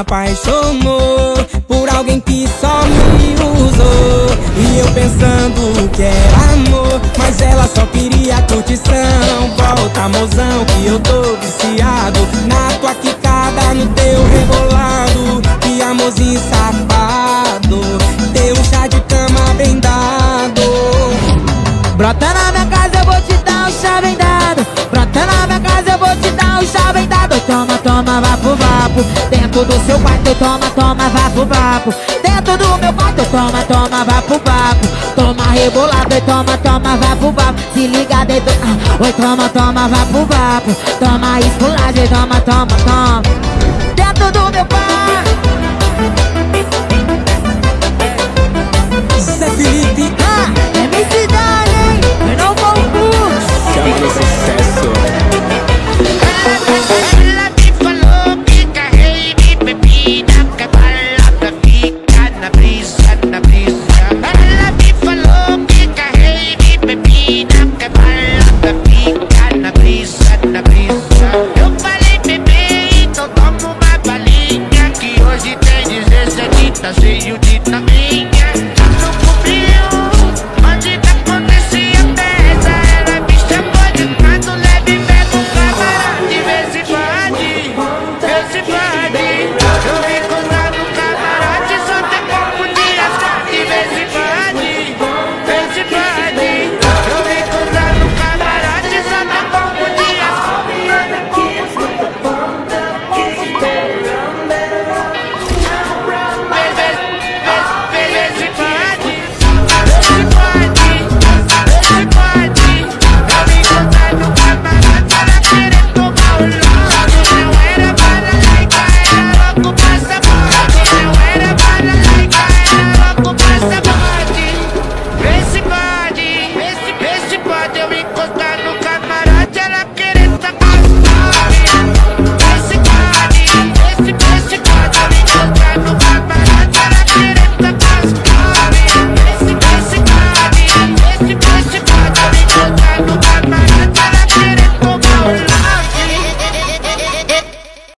apaixonou por alguém que só me usou. E eu pensando que era amor, mas ela só queria curtição. Volta, mozão, que eu tô viciado na tua quicada, no teu rebolado. Que amorzinho safado, teu chá de cama bem dado. Brota na minha casa, eu vou te dar um chá bem dado. Brota na minha casa, eu vou te dar um chá bem dado. Toma, toma, vapo, Dentro do seu quarto, toma, toma, vapo, vapo. Dentro do meu quarto, toma, toma, vapo, vapo. Toma rebolado e toma, toma, vapo, vapo. Se liga dentro, ah, oi, toma, toma, vapo, vapo. Toma esculagem, toma, toma, toma. Nothing